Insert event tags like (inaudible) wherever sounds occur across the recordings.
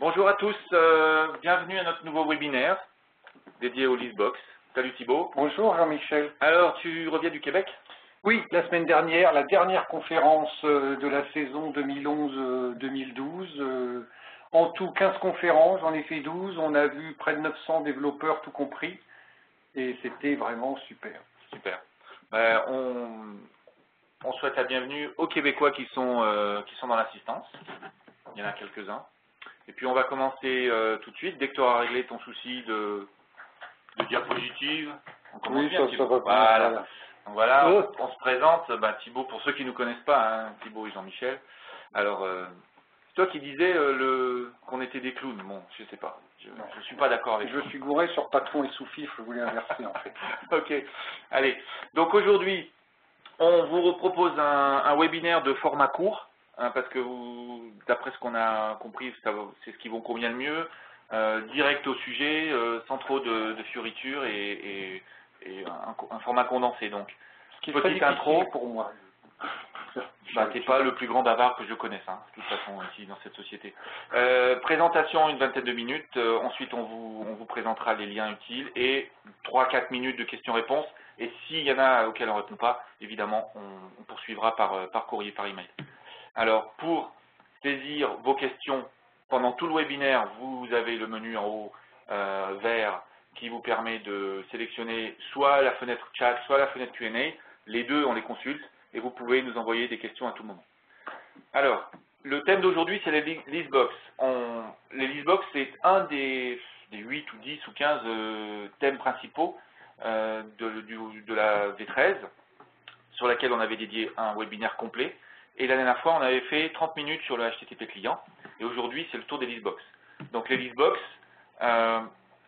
Bonjour à tous, euh, bienvenue à notre nouveau webinaire dédié au Listbox. Salut Thibault. Bonjour Jean-Michel. Alors, tu reviens du Québec? Oui, la semaine dernière, la dernière conférence euh, de la saison 2011-2012. Euh, en tout, 15 conférences, j'en ai fait 12. On a vu près de 900 développeurs, tout compris. Et c'était vraiment super. Super. Ben, on, on souhaite la bienvenue aux Québécois qui sont, euh, qui sont dans l'assistance. Il y en a quelques-uns. Et puis on va commencer euh, tout de suite. Dès que tu auras réglé ton souci de, de diapositive, on commence Oui, bien. ça, va voilà. voilà. Donc voilà, Oh. on se présente. Ben, Thibaut, pour ceux qui ne nous connaissent pas, hein, Thibaut et Jean-Michel. Alors, euh, c'est toi qui disais euh, le qu'on était des clowns. Bon, je sais pas. Je ne suis pas d'accord avec Je suis gouré sur patron et sous-fifre, je voulais inverser en fait. (laughs) Ok, allez. Donc aujourd'hui, on vous propose un, un webinaire de format court, hein, parce que vous, d'après ce qu'on a compris, c'est ce qui vous convient le mieux, euh, direct au sujet, euh, sans trop de, de fioritures et, et- et un, un format condensé. Donc, Ce Petite intro. pour moi. (laughs) bah, t'es pas le plus grand bavard que je connaisse, hein, de toute façon, ici dans cette société. Euh, présentation, une vingtaine de minutes. Euh, ensuite, on vous, on vous présentera les liens utiles et 3-4 minutes de questions-réponses. Et s'il y en a auxquelles on ne répond pas, évidemment, on, on poursuivra par, par courrier, par email. Alors, pour saisir vos questions pendant tout le webinaire, vous avez le menu en haut euh, vert qui vous permet de sélectionner soit la fenêtre chat, soit la fenêtre Q&A. Les deux, on les consulte et vous pouvez nous envoyer des questions à tout moment. Alors, le thème d'aujourd'hui, c'est les li- listbox. Les listbox, c'est un des, des 8 ou 10 ou 15 euh, thèmes principaux euh, de, de la V13, sur laquelle on avait dédié un webinaire complet. Et la dernière fois, on avait fait 30 minutes sur le HTTP client. Et aujourd'hui, c'est le tour des listbox. Donc les listbox, euh,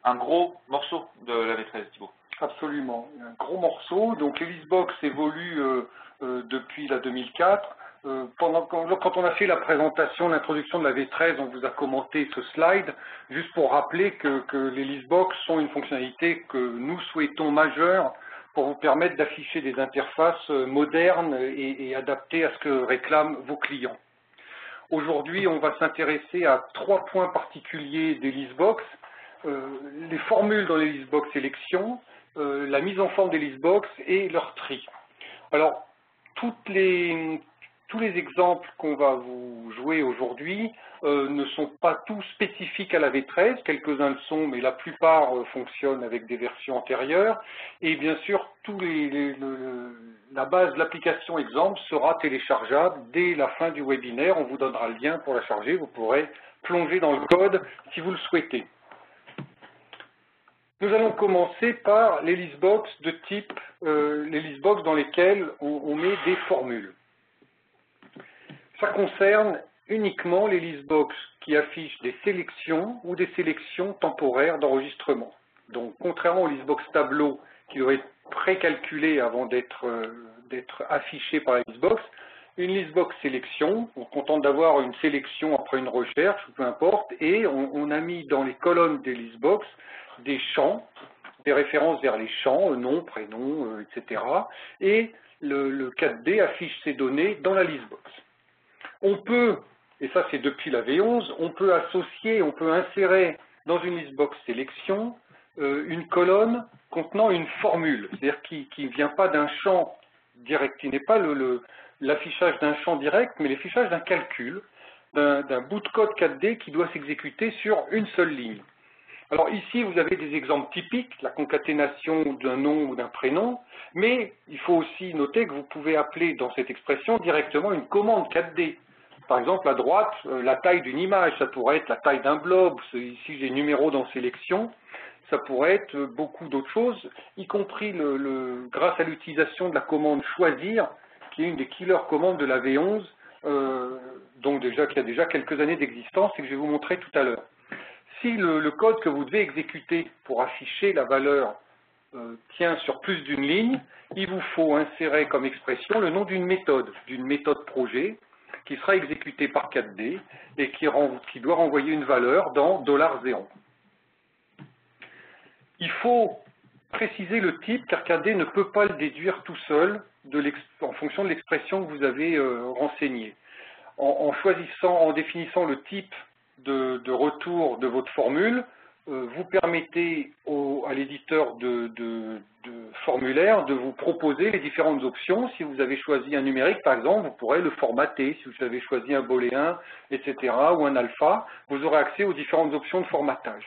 un gros morceau de la V13, Thibault. Absolument. Un gros morceau. Donc l'Elisbox évolue euh, euh, depuis la 2004. Euh, pendant, quand, quand on a fait la présentation, l'introduction de la V13, on vous a commenté ce slide, juste pour rappeler que, que les listbox sont une fonctionnalité que nous souhaitons majeure pour vous permettre d'afficher des interfaces euh, modernes et, adaptées à ce que réclament vos clients. Aujourd'hui, on va s'intéresser à trois points particuliers des listbox. Euh, les formules dans les listbox sélection, euh, la mise en forme des listbox et leur tri. Alors, toutes les, tous les exemples qu'on va vous jouer aujourd'hui euh, ne sont pas tous spécifiques à la V13, quelques-uns le sont, mais la plupart euh, fonctionnent avec des versions antérieures. Et bien sûr, la base de l'application exemple sera téléchargeable dès la fin du webinaire. On vous donnera le lien pour la charger. Vous pourrez plonger dans le code si vous le souhaitez. Nous allons commencer par les listbox de type, euh, les listbox dans lesquelles on met des formules. Ça concerne uniquement les listbox qui affichent des sélections ou des sélections temporaires d'enregistrement. Donc, contrairement aux listbox tableau qui doivent être précalculées avant d'être euh, par la listbox, une listbox sélection, on contente d'avoir une sélection après une recherche, ou peu importe, et on, on a mis dans les colonnes des listbox des champs, des références vers les champs, euh, nom, prénom, euh, etc. Et le, le 4D affiche ces données dans la listbox. On peut, et ça c'est depuis la V11, on peut associer, on peut insérer dans une listbox sélection euh, une colonne contenant une formule, c'est-à-dire qui ne vient pas d'un champ direct, qui n'est pas l'affichage d'un champ direct, mais l'affichage d'un calcul, d'un bout de code 4D qui doit s'exécuter sur une seule ligne. Alors ici, vous avez des exemples typiques, la concaténation d'un nom ou d'un prénom, mais il faut aussi noter que vous pouvez appeler dans cette expression directement une commande 4D. Par exemple, à droite, euh, la taille d'une image, ça pourrait être la taille d'un blob. Ici, j'ai numéro dans sélection. Ça pourrait être euh, beaucoup d'autres choses, y compris grâce à l'utilisation de la commande choisir, qui est une des killer commandes de la V11, euh, donc déjà qui a déjà quelques années d'existence et que je vais vous montrer tout à l'heure. Si le, code que vous devez exécuter pour afficher la valeur tient sur plus d'une ligne, il vous faut insérer comme expression le nom d'une méthode, d'une méthode projet, qui sera exécutée par 4D et qui, doit renvoyer une valeur dans $0. Il faut préciser le type car 4D ne peut pas le déduire tout seul en fonction de l'expression que vous avez euh, renseignée. En, choisissant, en définissant le type de, retour de votre formule, vous permettez à l'éditeur de, formulaire de vous proposer les différentes options. Si vous avez choisi un numérique, par exemple, vous pourrez le formater. Si vous avez choisi un booléen, etc., ou un alpha, vous aurez accès aux différentes options de formatage.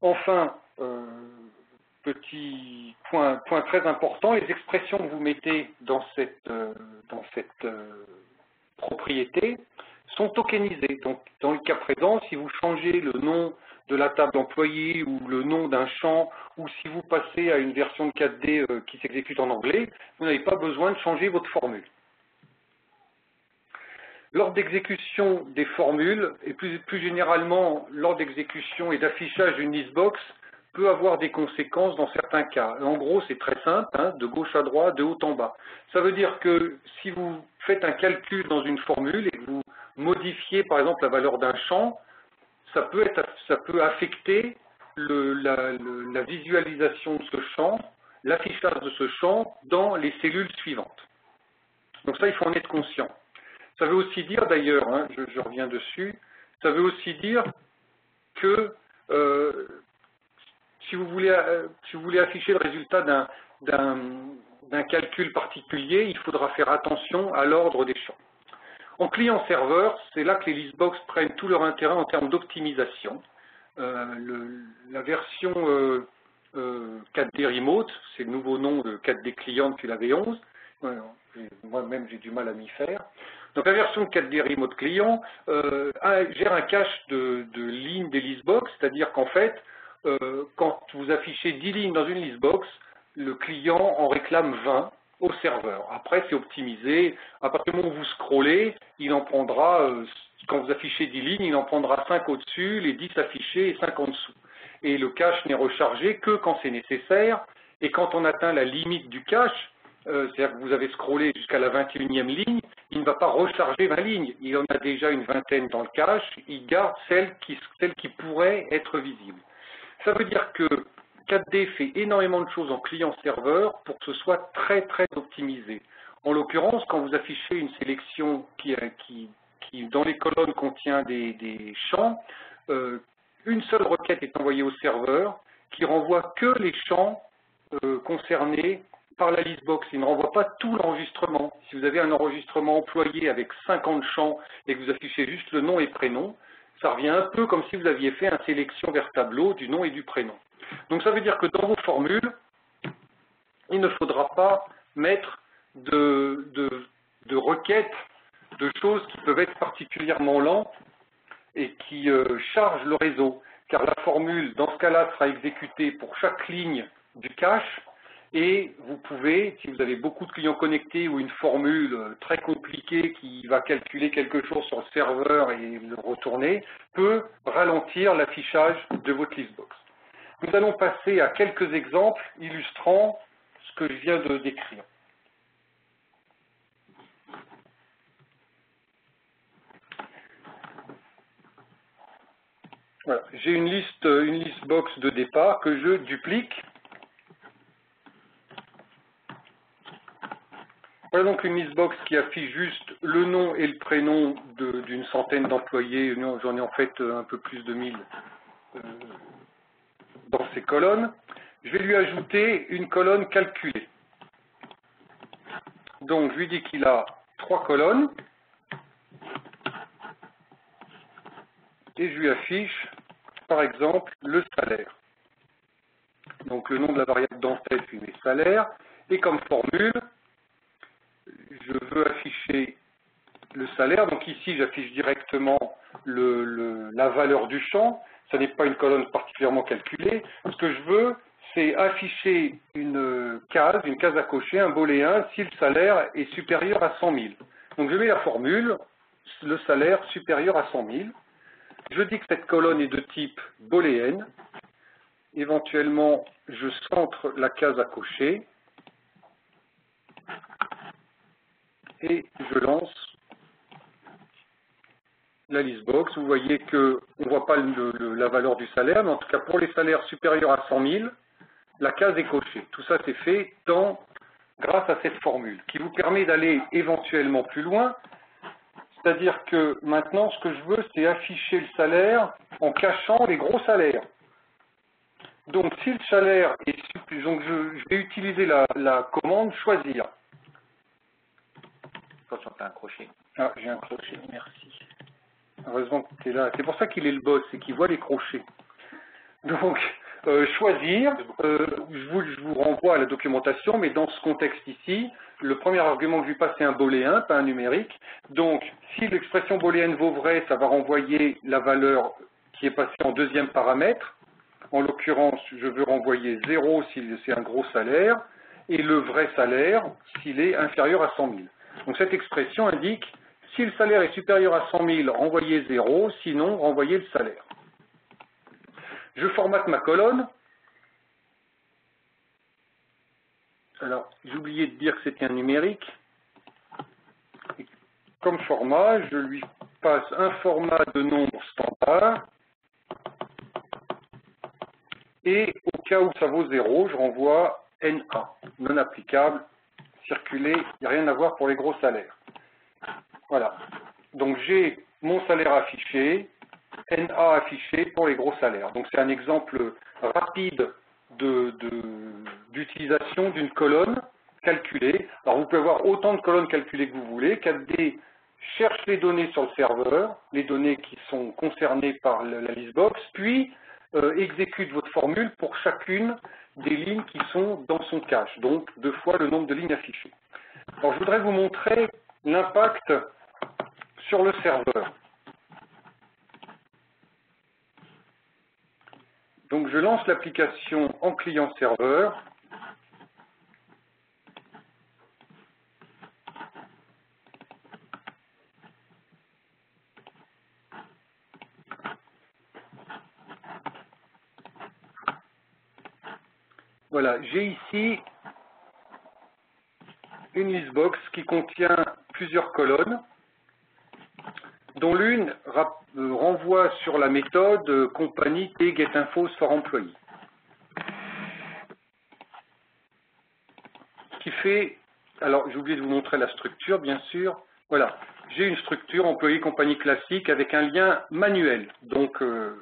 Enfin, euh, petit point, très important, les expressions que vous mettez dans cette, euh, dans cette propriétés sont tokenisées. Donc, dans le cas présent, si vous changez le nom de la table d'employé ou le nom d'un champ, ou si vous passez à une version de 4D euh, qui s'exécute en anglais, vous n'avez pas besoin de changer votre formule. Lors d'exécution des formules, et plus, généralement lors d'exécution et d'affichage d'une listbox, peut avoir des conséquences dans certains cas. En gros, c'est très simple, hein, de gauche à droite, de haut en bas. Ça veut dire que si vous faites un calcul dans une formule et que vous modifiez par exemple la valeur d'un champ, ça peut, affecter la, visualisation de ce champ, l'affichage de ce champ dans les cellules suivantes. Donc ça, il faut en être conscient. Ça veut aussi dire d'ailleurs, hein, je, reviens dessus, ça veut aussi dire que euh, euh, si vous voulez afficher le résultat d'un calcul particulier, il faudra faire attention à l'ordre des champs. En client-serveur, c'est là que les listbox prennent tout leur intérêt en termes d'optimisation. Euh, la version 4D euh, Remote, c'est le nouveau nom de 4D client depuis la V11. Moi-même, j'ai du mal à m'y faire. Donc la version 4D Remote client gère un cache de, de lignes des listbox, c'est-à-dire qu'en fait, euh, quand vous affichez 10 lignes dans une listbox, le client en réclame 20 au serveur. Après, c'est optimisé. À partir du moment où vous scrollez, il en prendra, euh, quand vous affichez 10 lignes, il en prendra 5 au-dessus, les 10 affichés et 5 en dessous. Et le cache n'est rechargé que quand c'est nécessaire. Et quand on atteint la limite du cache, euh, c'est-à-dire que vous avez scrollé jusqu'à la 21e ligne, il ne va pas recharger 20 lignes. Il en a déjà une vingtaine dans le cache, il garde celle qui, celle qui pourrait être visible. Ça veut dire que 4D fait énormément de choses en client-serveur pour que ce soit très très optimisé. En l'occurrence, quand vous affichez une sélection qui, qui, dans les colonnes contient des, champs, euh, une seule requête est envoyée au serveur qui renvoie que les champs euh, concernés par la listbox. Il ne renvoie pas tout l'enregistrement. Si vous avez un enregistrement employé avec 50 champs et que vous affichez juste le nom et prénom, ça revient un peu comme si vous aviez fait une sélection vers tableau du nom et du prénom. Donc ça veut dire que dans vos formules, il ne faudra pas mettre de, requêtes, de choses qui peuvent être particulièrement lentes et qui euh, chargent le réseau, car la formule, dans ce cas-là, sera exécutée pour chaque ligne du cache et vous pouvez, si vous avez beaucoup de clients connectés ou une formule très compliquée qui va calculer quelque chose sur le serveur et le retourner, peut ralentir l'affichage de votre listbox. Nous allons passer à quelques exemples illustrant ce que je viens de décrire. Voilà. J'ai une liste, une liste box de départ que je duplique Voilà donc une listbox qui affiche juste le nom et le prénom d'une centaine d'employés. J'en ai en fait un peu plus de 1000 euh, dans ces colonnes. Je vais lui ajouter une colonne calculée. Donc, je lui dis qu'il a trois colonnes. Et je lui affiche, par exemple, le salaire. Donc, le nom de la variable d'entête, lui met salaire. Et comme formule, je veux afficher le salaire. Donc ici, j'affiche directement la valeur du champ. Ce n'est pas une colonne particulièrement calculée. Ce que je veux, c'est afficher une case, une case à cocher, un boléen, si le salaire est supérieur à 100 000. Donc je mets la formule, le salaire supérieur à 100 000. Je dis que cette colonne est de type booléenne. Éventuellement, je centre la case à cocher. et je lance la listbox. Vous voyez qu'on ne voit pas la valeur du salaire, mais en tout cas pour les salaires supérieurs à 100 000, la case est cochée. Tout ça c'est fait grâce à cette formule qui vous permet d'aller éventuellement plus loin. C'est-à-dire que maintenant, ce que je veux, c'est afficher le salaire en cachant les gros salaires. Donc, si le salaire est donc je, je vais utiliser la, la commande choisir. Attention, tu as un crochet. Ah, j'ai un crochet, merci. Heureusement que tu es là. C'est pour ça qu'il est le boss, c'est qu'il voit les crochets. Donc, euh, choisir, euh, je, vous, renvoie à la documentation, mais dans ce contexte ici, le premier argument que je lui passe, c'est un booléen, pas un numérique. Donc, si l'expression booléenne vaut vrai, ça va renvoyer la valeur qui est passée en deuxième paramètre. En l'occurrence, je veux renvoyer 0 si c'est un gros salaire, et le vrai salaire s'il est inférieur à 100 000. Donc cette expression indique si le salaire est supérieur à 100 000, renvoyez 0, sinon renvoyez le salaire. Je formate ma colonne. Alors, j'ai oublié de dire que c'était un numérique. Comme format, je lui passe un format de nombre standard. Et au cas où ça vaut 0, je renvoie NA, non applicable, circuler, il n'y a rien à voir pour les gros salaires. Voilà. Donc j'ai mon salaire affiché, NA affiché pour les gros salaires. Donc c'est un exemple rapide d'utilisation d'une colonne calculée. Alors vous pouvez avoir autant de colonnes calculées que vous voulez. 4D cherche les données sur le serveur, les données qui sont concernées par la listbox, puis euh, exécute votre formule pour chacune des lignes qui sont dans son cache, donc deux fois le nombre de lignes affichées. Alors je voudrais vous montrer l'impact sur le serveur. Donc je lance l'application en client-serveur. Voilà, j'ai ici une listbox qui contient plusieurs colonnes dont l'une euh, renvoie sur la méthode euh, compagnie tgetinfo for employee. Qui fait, alors j'ai oublié de vous montrer la structure, bien sûr. Voilà, j'ai une structure employé compagnie classique avec un lien manuel. Donc, euh,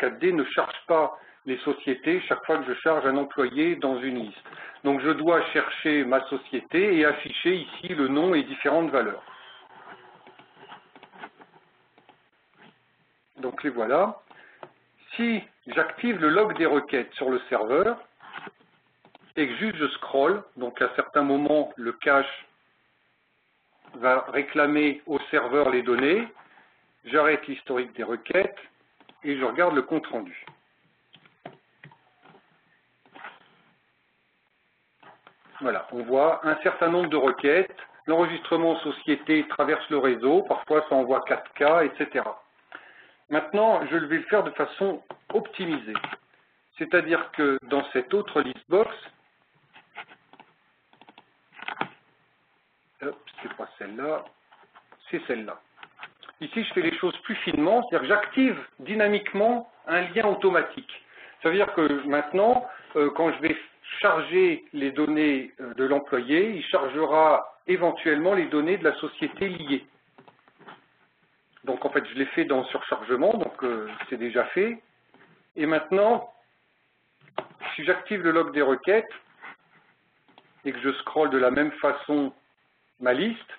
4D ne charge pas les sociétés chaque fois que je charge un employé dans une liste. Donc, je dois chercher ma société et afficher ici le nom et différentes valeurs. Donc les voilà. Si j'active le log des requêtes sur le serveur et que juste je scroll, donc à certains moments le cache va réclamer au serveur les données, j'arrête l'historique des requêtes et je regarde le compte rendu. Voilà, on voit un certain nombre de requêtes, l'enregistrement société traverse le réseau, parfois ça envoie 4K, etc. Maintenant, je vais le faire de façon optimisée. C'est-à-dire que dans cette autre listbox, c'est pas celle-là, c'est celle-là. Ici, je fais les choses plus finement, c'est-à-dire que j'active dynamiquement un lien automatique. Ça veut dire que maintenant, euh, quand je vais charger les données euh, de l'employé, il chargera éventuellement les données de la société liée. Donc en fait, je l'ai fait dans surchargement, donc euh, c'est déjà fait. Et maintenant, si j'active le log des requêtes et que je scrolle de la même façon ma liste,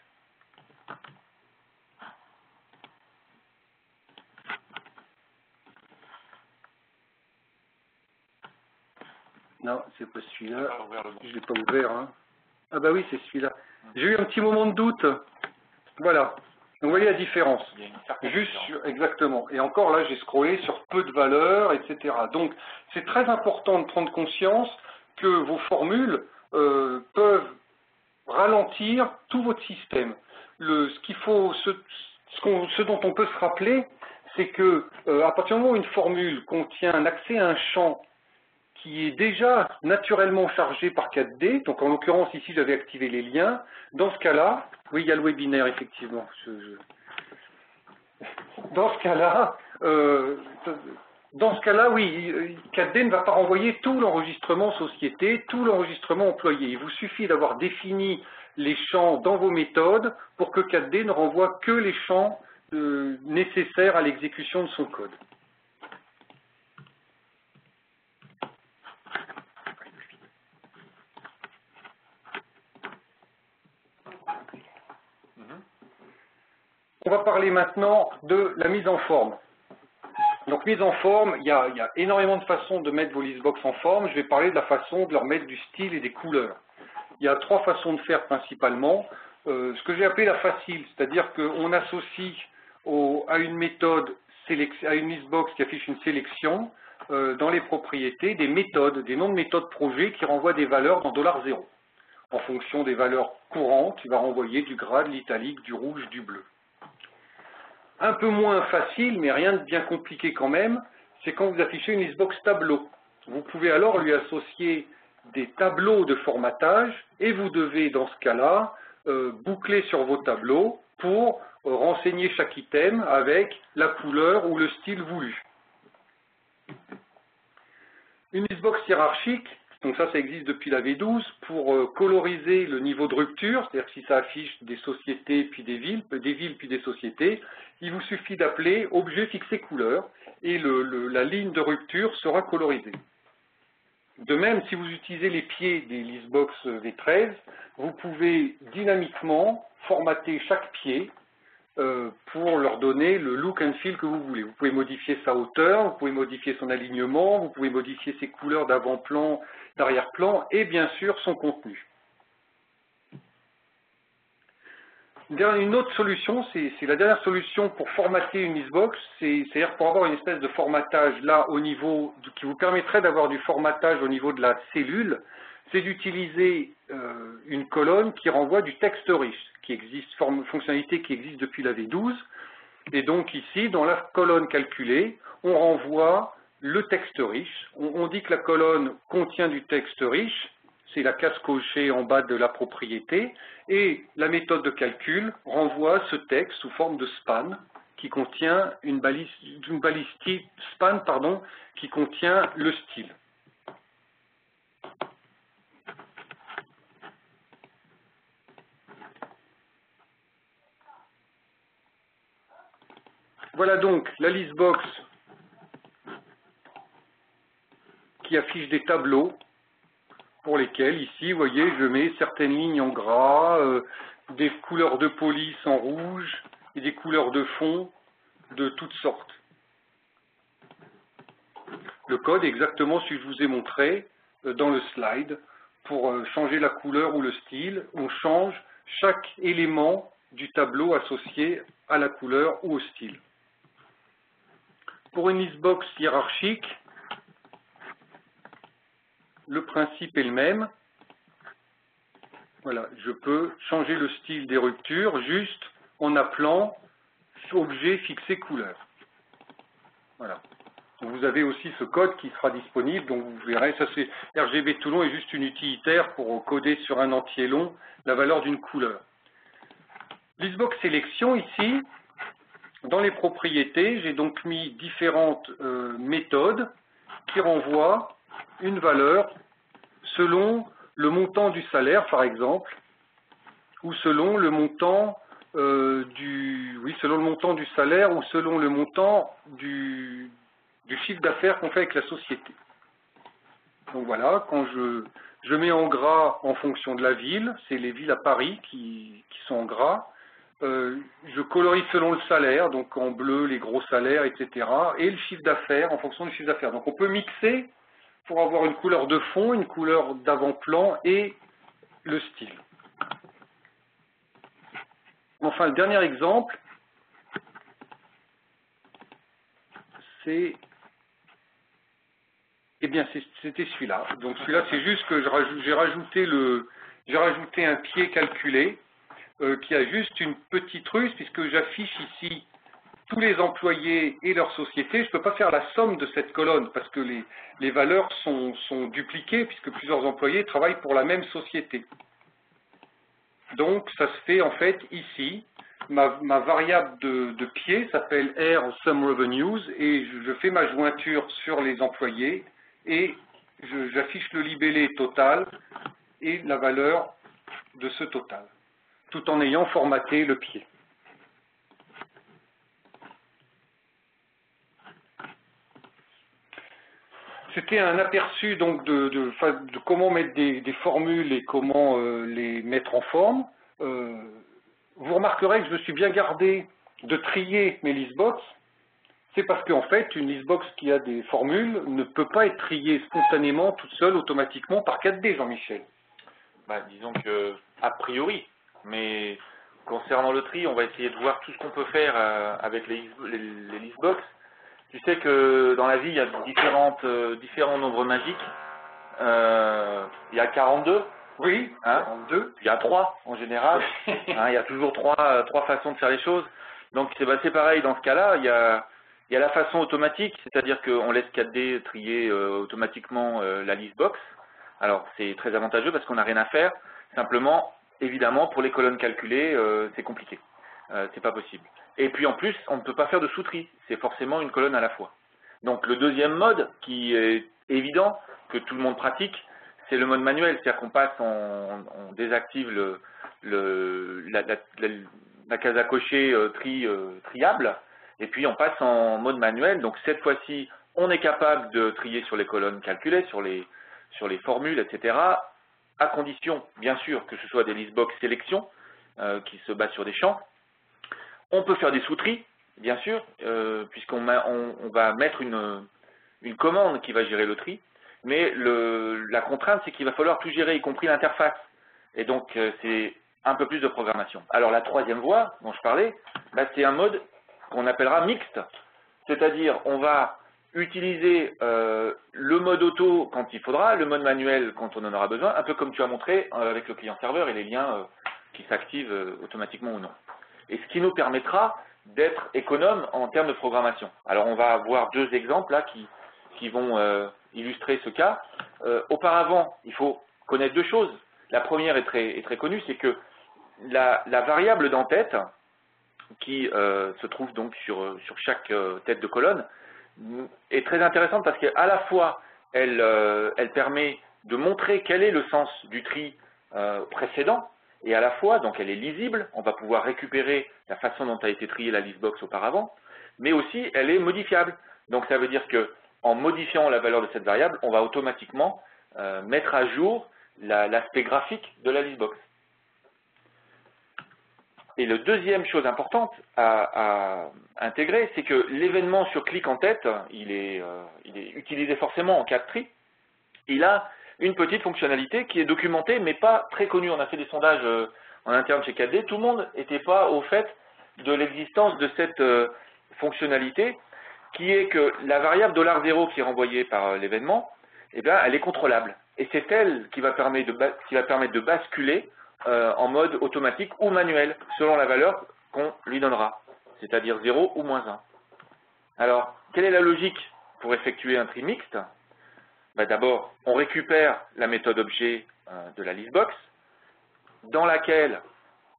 Non, c'est pas celui-là. Je l'ai pas ouvert. Hein. Ah bah oui, c'est celui-là. J'ai eu un petit moment de doute. Voilà. Donc vous voyez la différence. Juste exactement. Et encore là, j'ai scrollé sur peu de valeurs, etc. Donc c'est très important de prendre conscience que vos formules euh, peuvent ralentir tout votre système. Le, ce qu'il faut, ce, ce, dont on peut se rappeler, c'est que euh, à partir du moment où une formule contient un accès à un champ qui est déjà naturellement chargé par 4D, donc en l'occurrence ici j'avais activé les liens, dans ce cas-là, oui il y a le webinaire effectivement, dans ce cas-là, euh, dans ce cas-là, oui, 4D ne va pas renvoyer tout l'enregistrement société, tout l'enregistrement employé. Il vous suffit d'avoir défini les champs dans vos méthodes pour que 4D ne renvoie que les champs euh, nécessaires à l'exécution de son code. On va parler maintenant de la mise en forme. Donc mise en forme, il y, a, énormément de façons de mettre vos listbox en forme. Je vais parler de la façon de leur mettre du style et des couleurs. Il y a trois façons de faire principalement. Euh, ce que j'ai appelé la facile, c'est-à-dire qu'on associe à une méthode, à une listbox qui affiche une sélection, euh, dans les propriétés, des méthodes, des noms de méthodes projet qui renvoient des valeurs dans $0. En fonction des valeurs courantes, il va renvoyer du gras, de l'italique, du rouge, du bleu. Un peu moins facile, mais rien de bien compliqué quand même, c'est quand vous affichez une listbox tableau. Vous pouvez alors lui associer des tableaux de formatage et vous devez, dans ce cas-là, euh, boucler sur vos tableaux pour euh, renseigner chaque item avec la couleur ou le style voulu. Une listbox hiérarchique, donc ça, ça existe depuis la V12 pour euh, coloriser le niveau de rupture, c'est-à-dire si ça affiche des sociétés puis des villes, des villes puis des sociétés, il vous suffit d'appeler objet fixé couleur et la ligne de rupture sera colorisée. De même, si vous utilisez les pieds des listbox V13, vous pouvez dynamiquement formater chaque pied euh, pour leur donner le look and feel que vous voulez. Vous pouvez modifier sa hauteur, vous pouvez modifier son alignement, vous pouvez modifier ses couleurs d'avant-plan, d'arrière-plan et bien sûr son contenu. Une autre solution, c'est la dernière solution pour formater une listbox, c'est-à-dire pour avoir une espèce de formatage là au niveau, qui vous permettrait d'avoir du formatage au niveau de la cellule, c'est d'utiliser une colonne qui renvoie du texte riche, qui existe, fonctionnalité qui existe depuis la V12. Et donc ici, dans la colonne calculée, on renvoie le texte riche. On, dit que la colonne contient du texte riche, c'est la case cochée en bas de la propriété, et la méthode de calcul renvoie ce texte sous forme de span qui contient une, balise, balistique span pardon, qui contient le style. Voilà donc la listbox qui affiche des tableaux pour lesquels, ici, vous voyez, je mets certaines lignes en gras, euh, des couleurs de police en rouge et des couleurs de fond de toutes sortes. Le code est exactement celui que je vous ai montré euh, dans le slide. Pour euh, changer la couleur ou le style, on change chaque élément du tableau associé à la couleur ou au style. Pour une listbox hiérarchique, le principe est le même. Voilà, je peux changer le style des ruptures juste en appelant objet fixé couleur. Voilà. Vous avez aussi ce code qui sera disponible, donc vous verrez, ça c'est RGB Toulon est juste une utilitaire pour coder sur un entier long la valeur d'une couleur. Listbox sélection ici, dans les propriétés, j'ai donc mis différentes euh, méthodes qui renvoient une valeur selon le montant du salaire, par exemple, ou selon le montant euh, du, oui, selon le montant du salaire ou selon le montant du, chiffre d'affaires qu'on fait avec la société. Donc voilà, quand je, je, mets en gras en fonction de la ville, c'est les villes à Paris qui sont en gras, euh, je colorie selon le salaire, donc en bleu les gros salaires, etc. Et le chiffre d'affaires en fonction du chiffre d'affaires. Donc on peut mixer pour avoir une couleur de fond, une couleur d'avant-plan et le style. Enfin, le dernier exemple, c'est eh bien, c'était celui-là. Donc celui-là, c'est juste que j'ai rajouté, rajouté un pied calculé euh, qui a juste une petite ruse, puisque j'affiche ici tous les employés et leurs sociétés, je ne peux pas faire la somme de cette colonne, parce que les, valeurs sont, dupliquées, puisque plusieurs employés travaillent pour la même société. Donc, ça se fait en fait ici. Ma, variable de, pied s'appelle R Sum Revenues, et je, fais ma jointure sur les employés, et j'affiche le libellé total et la valeur de ce total, tout en ayant formaté le pied. C'était un aperçu donc de, comment mettre des, formules et comment euh, les mettre en forme. Euh, vous remarquerez que je me suis bien gardé de trier mes listbox. C'est parce qu'en fait, une listbox qui a des formules ne peut pas être triée spontanément, toute seule, automatiquement, par 4D, Jean-Michel. Bah, disons que, a priori, mais concernant le tri, on va essayer de voir tout ce qu'on peut faire euh, avec les, les listbox tu sais que dans la vie, il y a différentes, euh, différents nombres magiques. Euh, il y a 42. Oui, hein 42. Il y a 3 en général. (laughs) Hein, il y a toujours trois, euh, trois façons de faire les choses. Donc c'est pareil dans ce cas-là. Il y a, il y a la façon automatique, c'est-à-dire qu'on laisse 4D trier automatiquement la liste box. Alors c'est très avantageux parce qu'on n'a rien à faire. Simplement, évidemment, pour les colonnes calculées, c'est compliqué. c'est pas possible. Et puis en plus, on ne peut pas faire de sous-tri, c'est forcément une colonne à la fois. Donc le deuxième mode, qui est évident, que tout le monde pratique, c'est le mode manuel, c'est-à-dire qu'on passe, on, désactive le, la, case à cocher euh, tri, euh, triable, et puis on passe en mode manuel. Donc cette fois-ci, on est capable de trier sur les colonnes calculées, sur les, sur les formules, etc., à condition, bien sûr, que ce soit des listbox sélection, euh, qui se basent sur des champs, on peut faire des sous-tris, bien sûr, euh, puisqu'on va mettre une, commande qui va gérer le tri, mais la contrainte, c'est qu'il va falloir tout gérer, y compris l'interface. Et donc, euh, c'est un peu plus de programmation. Alors, la troisième voie dont je parlais, bah, c'est un mode qu'on appellera mixte. C'est-à-dire, on va utiliser euh, le mode auto quand il faudra, le mode manuel quand on en aura besoin, un peu comme tu as montré avec le client-serveur et les liens qui s'activent automatiquement ou non et ce qui nous permettra d'être économe en termes de programmation. Alors on va avoir deux exemples là qui, qui vont euh, illustrer ce cas. Euh, auparavant, il faut connaître deux choses. La première est très, est très connue, c'est que la, variable d'entête, qui euh, se trouve donc sur, sur chaque tête de colonne, est très intéressante parce qu'à la fois, elle, elle permet de montrer quel est le sens du tri précédent, et à la fois, donc elle est lisible, on va pouvoir récupérer la façon dont a été triée la listbox auparavant, mais aussi elle est modifiable. Donc ça veut dire que en modifiant la valeur de cette variable, on va automatiquement euh, mettre à jour l'aspect graphique de la listbox. Et la deuxième chose importante à, intégrer, c'est que l'événement sur clic en tête, il est, euh, il est utilisé forcément en cas de tri. Il a une petite fonctionnalité qui est documentée mais pas très connue. On a fait des sondages euh, en interne chez 4D, tout le monde n'était pas au fait de l'existence de cette euh, fonctionnalité qui est que la variable $0 qui est renvoyée par l'événement, eh bien, elle est contrôlable. Et c'est elle qui va permettre de basculer en mode automatique ou manuel, selon la valeur qu'on lui donnera, c'est-à-dire 0 ou moins 1. Alors, quelle est la logique pour effectuer un tri mixte? Bah, d'abord, on récupère la méthode objet euh, de la listbox, dans laquelle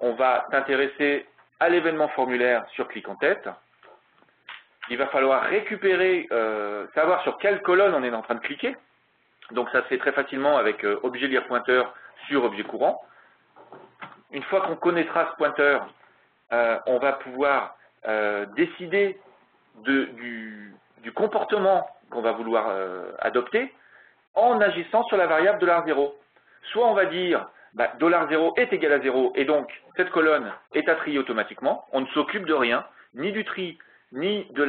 on va s'intéresser à l'événement formulaire sur clic en tête. Il va falloir récupérer, euh, savoir sur quelle colonne on est en train de cliquer. Donc ça se fait très facilement avec euh, objet lire pointeur sur objet courant. Une fois qu'on connaîtra ce pointeur, on va pouvoir décider du, comportement qu'on va vouloir adopter en agissant sur la variable $0. Soit on va dire bah, $0 est égal à 0 et donc cette colonne est à trier automatiquement, on ne s'occupe de rien, ni du tri, ni de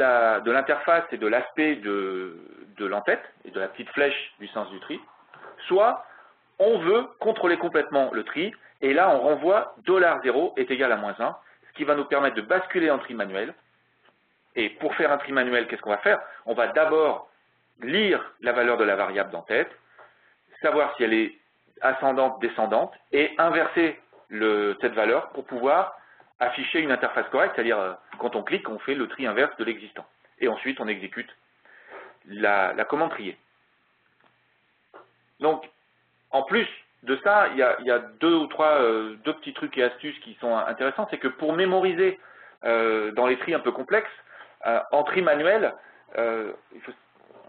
l'interface et de l'aspect de, de l'entête et de la petite flèche du sens du tri, soit on veut contrôler complètement le tri, et là on renvoie $0 est égal à moins 1, ce qui va nous permettre de basculer en tri manuel. Et pour faire un tri manuel, qu'est-ce qu'on va faire? On va d'abord lire la valeur de la variable d'entête, savoir si elle est ascendante, descendante, et inverser cette valeur pour pouvoir afficher une interface correcte, c'est-à-dire euh, quand on clique, on fait le tri inverse de l'existant. Et ensuite, on exécute la, commande triée. Donc, en plus de ça, il y a, deux ou trois euh, deux petits trucs et astuces qui sont intéressants. C'est que pour mémoriser euh, dans les tris un peu complexes, en tri manuel, il faut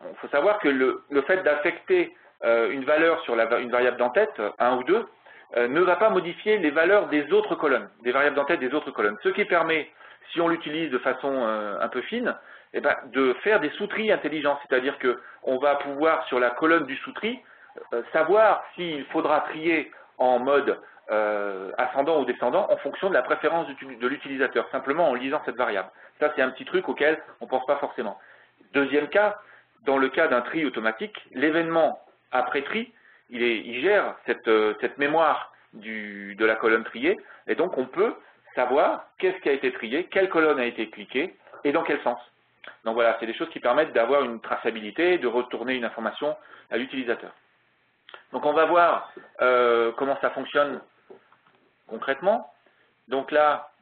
il faut savoir que le, fait d'affecter euh, une valeur sur une variable d'entête, 1 ou 2, euh, ne va pas modifier les valeurs des autres colonnes, des variables d'entête des autres colonnes. Ce qui permet, si on l'utilise de façon euh, un peu fine, eh ben, de faire des sous-tris intelligents. C'est-à-dire qu'on va pouvoir, sur la colonne du sous-tri, euh, savoir s'il faudra trier en mode ascendant ou descendant en fonction de la préférence de l'utilisateur, simplement en lisant cette variable. Ça, c'est un petit truc auquel on ne pense pas forcément. Deuxième cas, dans le cas d'un tri automatique, l'événement après tri il, gère euh, cette, mémoire de la colonne triée, et donc on peut savoir qu'est-ce qui a été trié, quelle colonne a été cliquée, et dans quel sens. Donc voilà, c'est des choses qui permettent d'avoir une traçabilité, de retourner une information à l'utilisateur. Donc on va voir euh, comment ça fonctionne concrètement. Donc là,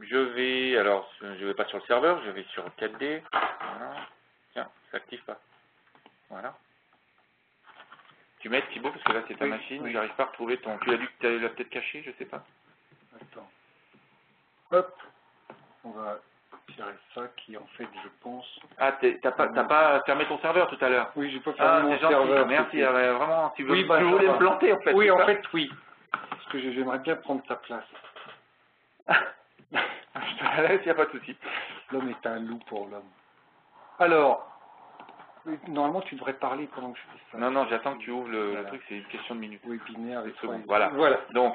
je vais, alors je ne vais pas sur le serveur, je vais sur 4D. Voilà. Tiens, ça n'active pas. Voilà. Tu m'aides Thibaut parce que là c'est ta machine, j'arrive pas à retrouver ton. Tu as dit que tu l'as peut-être caché, je sais pas. Attends. Hop. On va tirer ça qui en fait je pense. Ah t'as pas pas fermé ton serveur tout à l'heure? Oui j'ai pas fermé ah, mon serveur. Merci, euh, vraiment tu, veux, oui, bah, voulais me planter en fait. Oui en fait oui. Parce que j'aimerais bien prendre ta place. (laughs) (laughs) je te la laisse, il n'y a pas de souci. L'homme est un loup pour l'homme. Alors, Normalement, tu devrais parler pendant que je fais ça. Non, non, j'attends que tu ouvres le, truc, c'est une question de minutes. Et Voilà. voilà. Donc,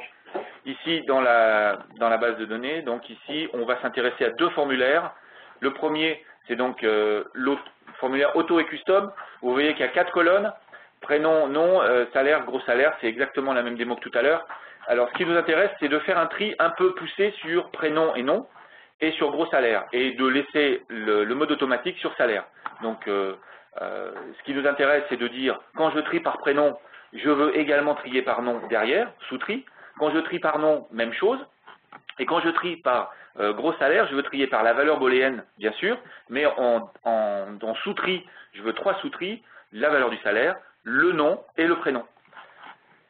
ici, dans la, dans la base de données, donc ici, on va s'intéresser à deux formulaires. Le premier, c'est donc euh, le formulaire auto et custom. Vous voyez qu'il y a quatre colonnes. Prénom, nom, euh, salaire, gros salaire, c'est exactement la même démo que tout à l'heure. Alors, ce qui nous intéresse, c'est de faire un tri un peu poussé sur prénom et nom et sur gros salaire, et de laisser le, mode automatique sur salaire. Donc, euh, euh, ce qui nous intéresse, c'est de dire, quand je trie par prénom, je veux également trier par nom derrière, sous-tri. Quand je trie par nom, même chose. Et quand je trie par euh, gros salaire, je veux trier par la valeur booléenne, bien sûr, mais en, sous-tri, je veux trois sous-tris, la valeur du salaire, le nom et le prénom.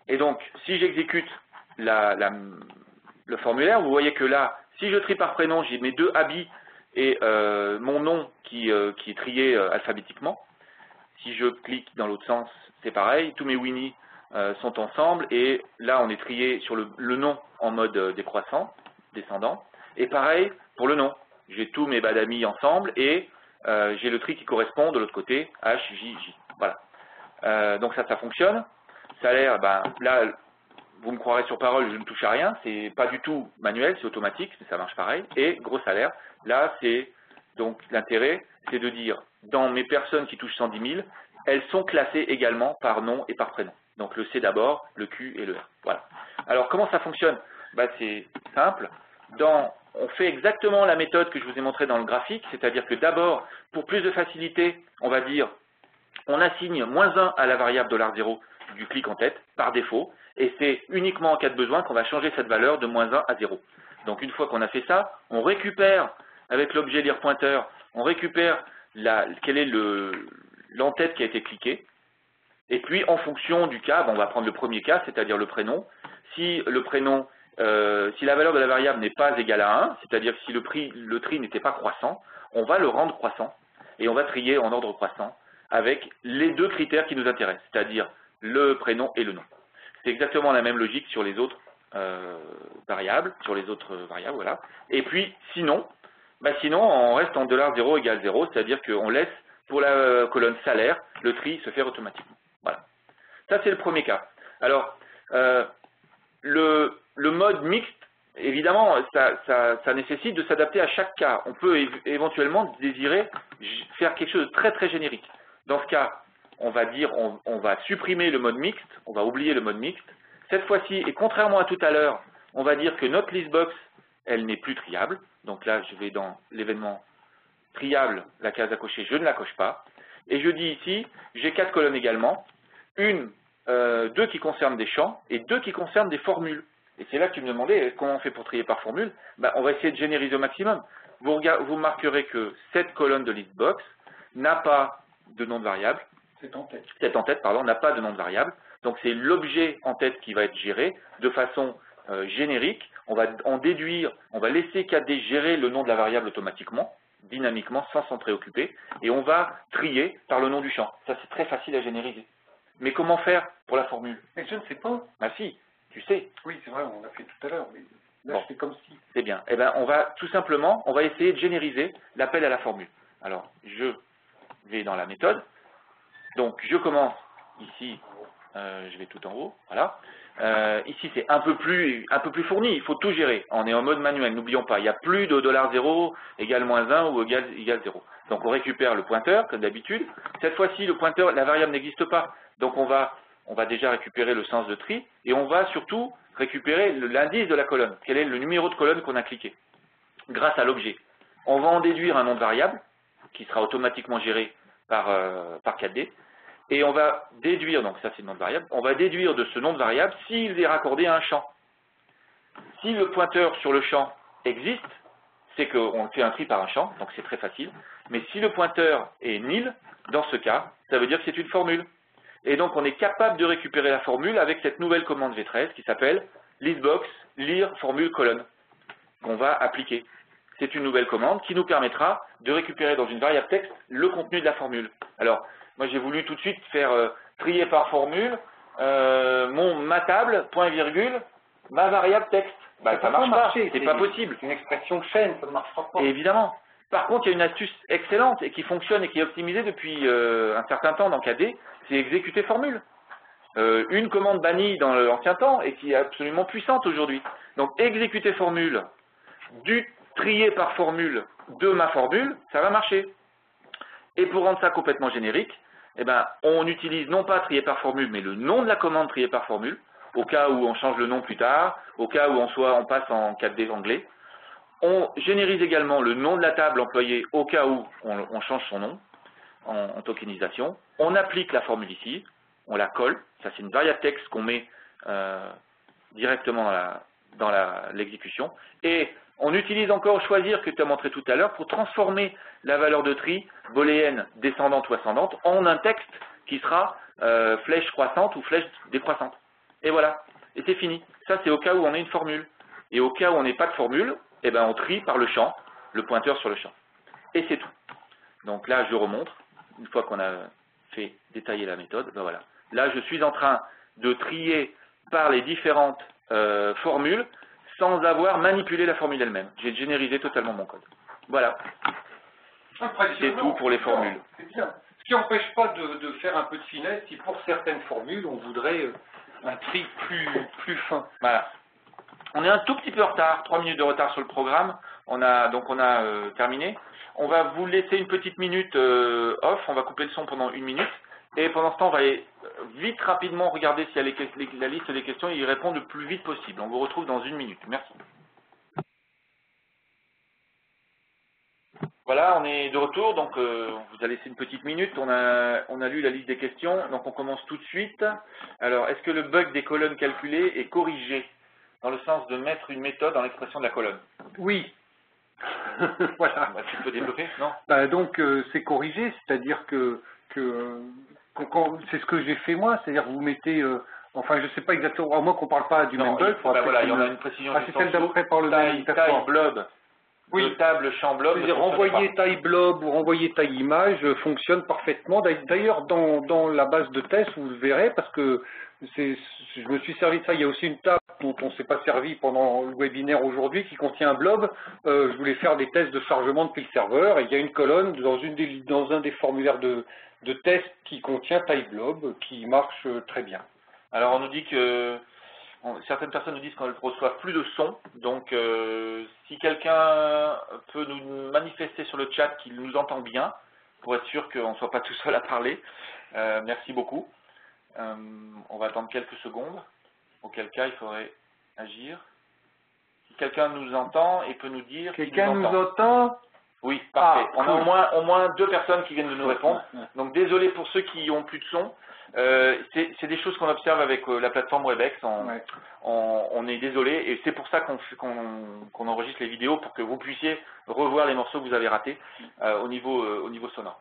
Et donc, si j'exécute le formulaire, vous voyez que là, si je trie par prénom, j'ai mes deux habits et euh, mon nom qui, qui, est trié alphabétiquement. Si je clique dans l'autre sens, c'est pareil, tous mes Winnie euh, sont ensemble et là on est trié sur le, nom en mode euh, décroissant, descendant. Et pareil pour le nom, j'ai tous mes badamis ensemble et euh, j'ai le tri qui correspond de l'autre côté, H, J, J. Voilà. donc ça, ça fonctionne. Salaire, ben, là, vous me croirez sur parole, je ne touche à rien, c'est pas du tout manuel, c'est automatique, mais ça marche pareil. Et gros salaire, là c'est donc l'intérêt, c'est de dire dans mes personnes qui touchent 110 000, elles sont classées également par nom et par prénom. Donc le C d'abord, le Q et le R. Voilà. Alors comment ça fonctionne? Bah, C'est simple. on fait exactement la méthode que je vous ai montrée dans le graphique, c'est-à-dire que d'abord, pour plus de facilité, on va dire on assigne moins 1 à la variable $0 du clic en tête par défaut, et c'est uniquement en cas de besoin qu'on va changer cette valeur de moins 1 à 0. Donc une fois qu'on a fait ça, on récupère avec l'objet lire pointeur, on récupère quel est l'entête qui a été cliquée. Et puis, en fonction du cas, on va prendre le premier cas, c'est-à-dire le prénom. Si le prénom, euh, si la valeur de la variable n'est pas égale à 1, c'est-à-dire si le, prix, le tri n'était pas croissant, on va le rendre croissant et on va trier en ordre croissant avec les deux critères qui nous intéressent, c'est-à-dire le prénom et le nom. C'est exactement la même logique sur les autres euh, variables, sur les autres variables, voilà. Et puis, sinon, bah sinon, on reste en $0 égale 0, c'est-à-dire qu'on laisse pour la colonne salaire, le tri se faire automatiquement. Voilà. Ça, c'est le premier cas. Alors, euh, le, mode mixte, évidemment, ça, nécessite de s'adapter à chaque cas. On peut éventuellement désirer faire quelque chose de très très générique. Dans ce cas, on va dire, on, on va supprimer le mode mixte, on va oublier le mode mixte. Cette fois-ci, et contrairement à tout à l'heure, on va dire que notre listbox, elle n'est plus triable. Donc là, je vais dans l'événement triable, la case à cocher, je ne la coche pas. Et je dis ici, j'ai quatre colonnes également, une, euh, deux qui concernent des champs et deux qui concernent des formules. Et c'est là que tu me demandais comment on fait pour trier par formule? Ben, on va essayer de génériser au maximum. Vous, vous marquerez que cette colonne de listbox n'a pas de nom de variable. C'est en tête. Cette en tête, pardon, n'a pas de nom de variable. Donc c'est l'objet en tête qui va être géré de façon euh, générique on va en déduire, on va laisser KD gérer le nom de la variable automatiquement, dynamiquement, sans s'en préoccuper, et on va trier par le nom du champ. Ça, c'est très facile à génériser. Mais comment faire pour la formule? Mais je ne sais pas. Ah si, tu sais. Oui, c'est vrai, on l'a fait tout à l'heure, mais là, Bon. comme si. C'est bien. Eh ben, on va tout simplement, on va essayer de génériser l'appel à la formule. Alors, je vais dans la méthode. Donc, je commence ici. euh, je vais tout en haut. Voilà. Euh, ici, c'est un peu plus un peu plus fourni. Il faut tout gérer. On est en mode manuel. N'oublions pas. Il n'y a plus de dollar $0 égale moins 1 ou égal égal 0. Donc, on récupère le pointeur comme d'habitude. Cette fois-ci, le pointeur, la variable n'existe pas. Donc, on va on va déjà récupérer le sens de tri et on va surtout récupérer l'indice de la colonne. Quel est le numéro de colonne qu'on a cliqué grâce à l'objet. On va en déduire un nom de variable qui sera automatiquement géré par, euh, par 4D et on va déduire, donc ça c'est le nom de variable, on va déduire de ce nom de variable s'il est raccordé à un champ. Si le pointeur sur le champ existe, c'est qu'on fait un tri par un champ, donc c'est très facile. Mais si le pointeur est nil, dans ce cas, ça veut dire que c'est une formule. Et donc on est capable de récupérer la formule avec cette nouvelle commande V13 qui s'appelle listbox lire formule colonne qu'on va appliquer. C'est une nouvelle commande qui nous permettra de récupérer dans une variable texte le contenu de la formule. Alors, moi j'ai voulu tout de suite faire euh, trier par formule euh, mon ma table, point virgule, ma variable texte. Bah, Ça pas marche pas, c'est pas possible. C'est une expression chaîne, ça ne marchera pas. Et évidemment. Par contre, il y a une astuce excellente et qui fonctionne et qui est optimisée depuis euh, un certain temps dans KD, c'est exécuter formule. Euh, une commande bannie dans l'ancien temps et qui est absolument puissante aujourd'hui. Donc exécuter formule du trier par formule de ma formule, ça va marcher. Et pour rendre ça complètement générique, eh ben, on utilise non pas trier par formule, mais le nom de la commande trier par formule, au cas où on change le nom plus tard, au cas où on, passe en 4D anglais. On générise également le nom de la table employée au cas où on, change son nom en, en tokenisation. On applique la formule ici, on la colle, ça c'est une variable texte qu'on met euh, directement dans la- la- l'exécution. Et on utilise encore choisir que tu as montré tout à l'heure pour transformer la valeur de tri booléenne descendante ou ascendante en un texte qui sera euh, flèche croissante ou flèche décroissante. Et voilà, et c'est fini. Ça c'est au cas où on a une formule. Et au cas où on n'est pas de formule, eh ben, on trie par le champ, le pointeur sur le champ. Et c'est tout. Donc là, je remontre, une fois qu'on a fait détailler la méthode, ben voilà. Là, je suis en train de trier par les différentes euh, formules sans avoir manipulé la formule elle-même. J'ai générisé totalement mon code. Voilà. C'est tout pour les formules. C'est bien. Ce qui n'empêche pas de, de faire un peu de finesse si pour certaines formules, on voudrait euh, un tri plus, plus fin. Voilà. On est un tout petit peu en retard, trois minutes de retard sur le programme. On a donc on a euh, terminé. On va vous laisser une petite minute euh, off. On va couper le son pendant une minute. Et pendant ce temps, on va aller vite, rapidement regarder s'il y a les la liste des questions et y répondre le plus vite possible. On vous retrouve dans une minute. Merci. Voilà, on est de retour, donc euh, on vous a laissé une petite minute, on a, on a lu la liste des questions, donc on commence tout de suite. Alors, est-ce que le bug des colonnes calculées est corrigé dans le sens de mettre une méthode dans l'expression de la colonne? Oui. (laughs) voilà. Bah, Tu peux développer Non? Bah, donc euh, c'est corrigé, c'est-à-dire que, que, euh, c'est ce que j'ai fait moi, c'est-à-dire que vous mettez, euh, enfin je ne sais pas exactement, à moins qu'on ne parle pas du Non, même bah, voilà, il y en a une précision. Ah, c'est celle d'après par le taille, même, taille blob, Oui. table champ blob. C'est-à-dire renvoyer taille blob ou renvoyer taille image fonctionne parfaitement. D'ailleurs- dans, dans la base de test, vous le verrez, parce que je me suis servi de ça. Il y a aussi une table dont on ne s'est pas servi pendant le webinaire aujourd'hui qui contient un blob. Euh, je voulais faire des tests de chargement depuis le serveur et il y a une colonne dans, une des- dans un des formulaires de, de test qui contient taille blob qui marche euh, très bien. Alors on nous dit que on- certaines personnes nous disent qu'on ne reçoit plus de son. Donc euh, si quelqu'un peut nous manifester sur le chat qu'il nous entend bien, pour être sûr qu'on ne soit pas (laughs) tout seul à parler, euh, merci beaucoup. Euh, on va attendre quelques secondes, auquel cas il faudrait agir. Si quelqu'un nous entend et peut nous dire qu'il Quelqu'un nous entend. entend Oui, parfait. Ah, on a au moins, au moins deux personnes qui viennent de nous répondre. Donc désolé pour ceux qui ont plus de son. Euh, c'est des choses qu'on observe avec euh, la plateforme Webex. On, Ouais. on- on est désolé et c'est pour ça qu'on enregistre les vidéos pour que vous puissiez revoir les morceaux que vous avez ratés euh, au, niveau, euh, au niveau sonore.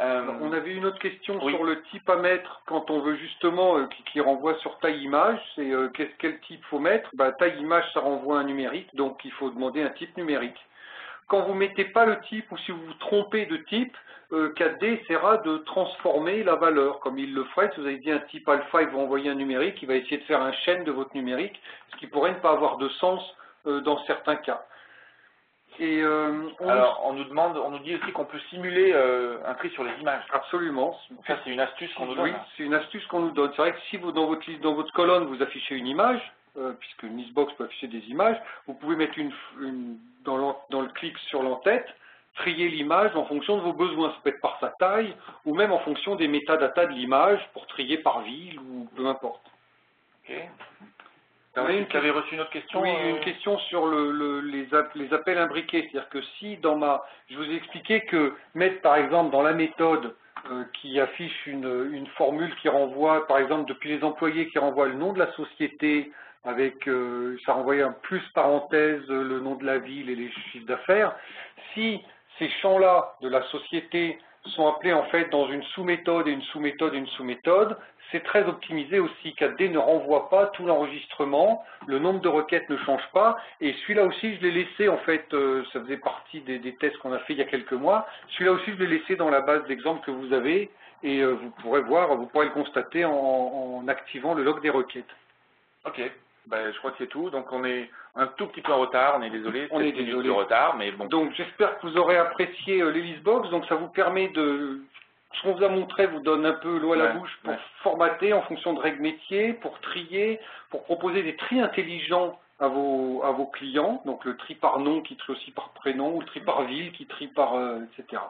Euh, On avait une autre question Oui. sur le type à mettre quand on veut justement euh, qui, qui renvoie sur taille image. C'est euh, qu'est-ce quel type faut mettre? Bah, Taille image, ça renvoie un numérique, donc il faut demander un type numérique. Quand vous mettez pas le type ou si vous vous trompez de type, 4D euh, essaiera de transformer la valeur, comme il le ferait. Si vous avez dit un type alpha, il va envoyer un numérique, il va essayer de faire un chaîne de votre numérique, ce qui pourrait ne pas avoir de sens euh, dans certains cas. Et euh, on Alors, on nous demande, on nous dit aussi qu'on peut simuler un tri sur les images. Absolument. Ça, c'est une astuce qu'on nous donne. Oui, c'est une astuce qu'on nous donne. C'est vrai que si vous, dans votre, dans votre colonne, vous affichez une image, puisque une listbox peut afficher des images, vous pouvez mettre une, dans, dans le clic sur l'entête, trier l'image en fonction de vos besoins. Ça peut être par sa taille ou même en fonction des métadatas de l'image pour trier par ville ou peu importe. Ok. Vous avez reçu une autre question Oui, une euh, question sur les, appels imbriqués. C'est-à-dire que si dans ma... Je vous ai expliqué que mettre par exemple dans la méthode euh, qui affiche une, formule qui renvoie, par exemple depuis les employés, qui renvoie le nom de la société, avec, euh, ça renvoie un plus parenthèse, le nom de la ville et les chiffres d'affaires. Si ces champs-là de la société sont appelés en fait dans une sous-méthode et une sous-méthode et une sous-méthode. C'est très optimisé aussi. 4D ne renvoie pas tout l'enregistrement, le nombre de requêtes ne change pas. Et celui-là aussi, je l'ai laissé en fait, euh, ça faisait partie des, tests qu'on a fait il y a quelques mois. Celui-là aussi, je l'ai laissé dans la base d'exemples que vous avez et euh, vous pourrez voir, vous pourrez le constater en, en activant le log des requêtes. Ok. Ben, je crois que c'est tout. Donc on est un tout petit peu en retard, on est désolé. On est désolé. de retard, mais bon. Donc j'espère que vous aurez apprécié euh, l'Elisbox. Donc ça vous permet de... Ce qu'on vous a montré vous donne un peu l'eau à la bouche pour formater en fonction de règles métiers, pour trier, pour proposer des tris intelligents à vos, à vos clients. Donc le tri par nom qui trie aussi par prénom, ou le tri par ville qui trie par... Euh, etc.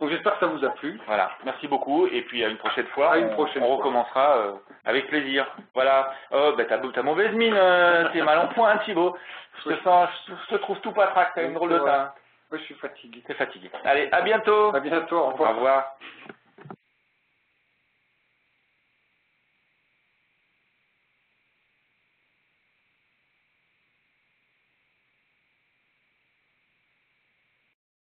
Donc j'espère que ça vous a plu. Voilà, merci beaucoup et puis à une prochaine fois. À une prochaine on, recommencera euh, avec plaisir. Voilà. Oh, ben t'as mauvaise mine, euh, t'es mal en point, hein, Thibaut. Je te sens, je te trouve tout patraque, t'as une drôle de teint. Oui, je suis fatigué. T'es fatigué. Allez, à bientôt. À bientôt, au revoir. Au revoir.